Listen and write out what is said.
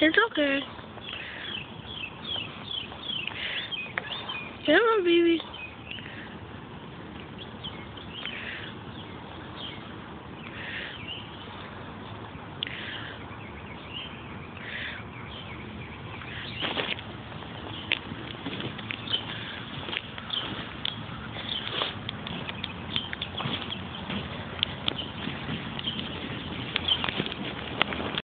It's okay. Come on, baby.